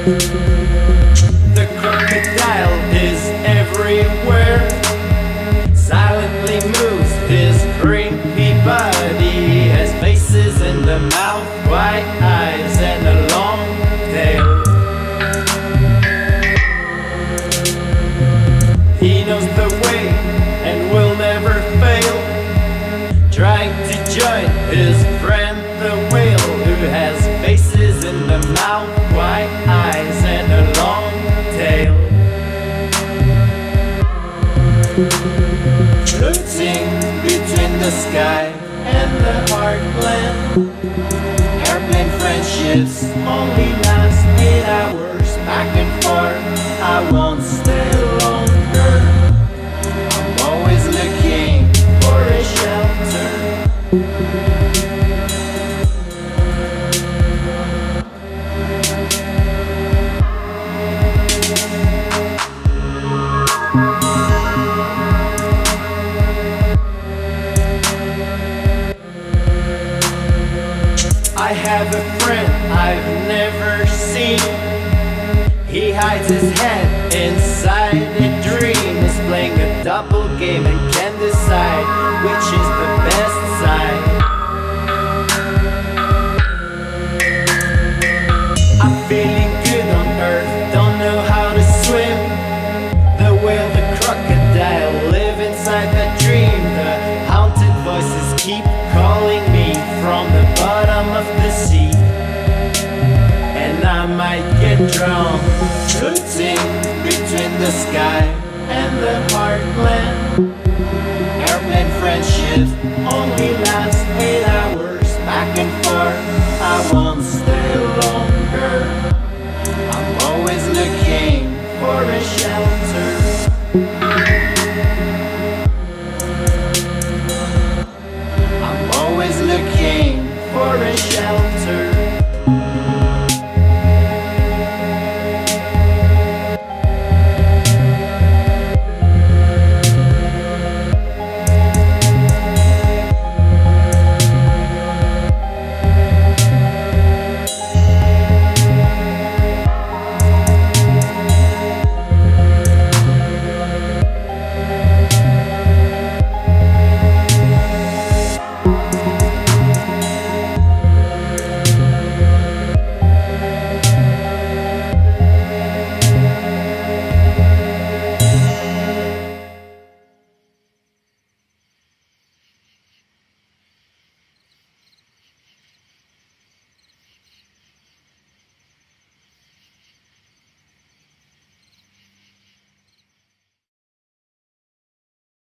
The crocodile is everywhere. Silently moves his creepy body. Has faces in the mouth, white eyes, and a long tail. He knows the way and will never fail. Trying to join his friend white eyes, and a long tail. Floating between the sky and the heartland. Airplane friendships only last eight I have a friend I've never seen. He hides his head inside a dream. Is playing a double game and can decide which might get drowned, floating between the sky and the heartland. Airplane friendships only last eight hours, back and forth. I won't stay longer. I'm always looking for a shelter. I'm always looking for a shelter.